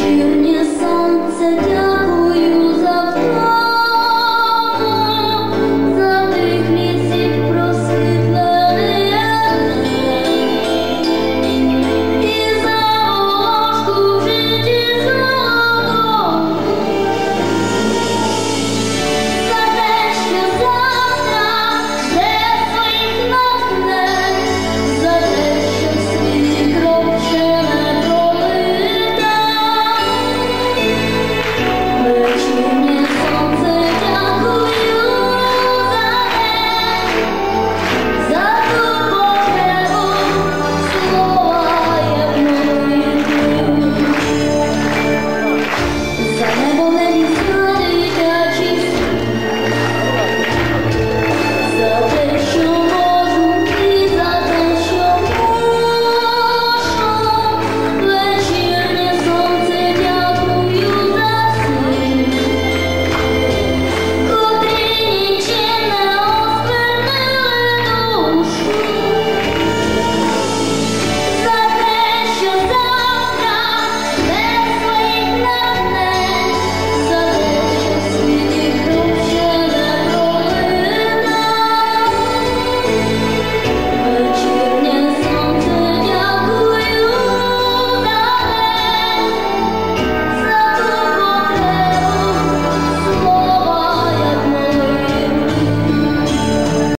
you.